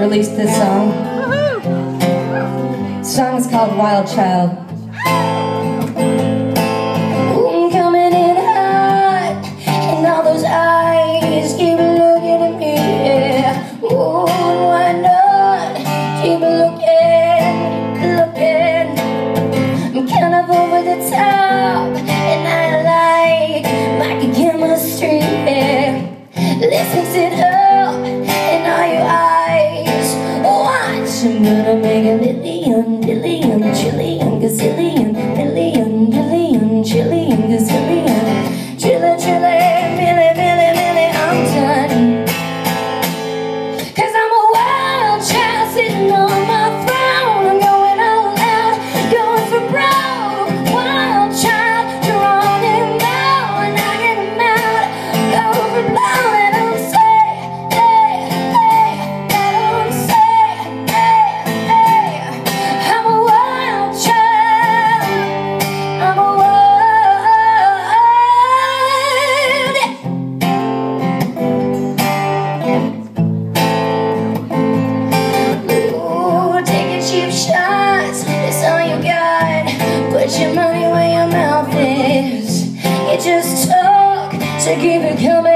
released this song. Song is called Wild Child. I'm coming in hot, and all those eyes keep looking at me. Ooh? Keep looking, looking. I'm kind of over the top, and I like my chemistry. Let's mix it up, eyes watch. I'm gonna make a million, billion, trillion, gazillion, to keep it coming.